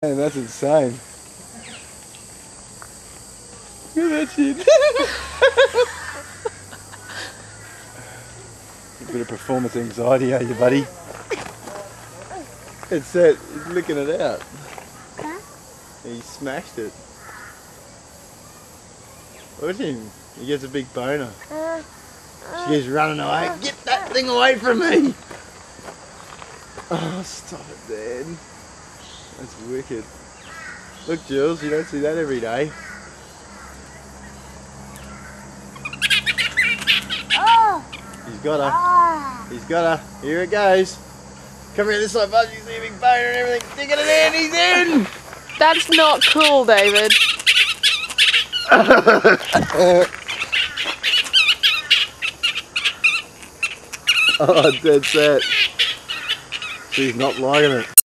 Man, that's insane. Look at that shit. A bit of performance anxiety, are you, buddy? It's that. He's licking it out. Huh? He smashed it. Look at him. He gets a big boner. Uh, uh She's running away. Uh, Get that thing away from me! Uh. Oh, stop it, Dan. That's wicked. Look, Jules, you don't see that every day. oh, He's got her. ah. He's got her. Here it goes. Come here this side, bud. You see a big boner and everything. Stick it in. He's in. That's not cool, David. oh, dead set. She's not liking it.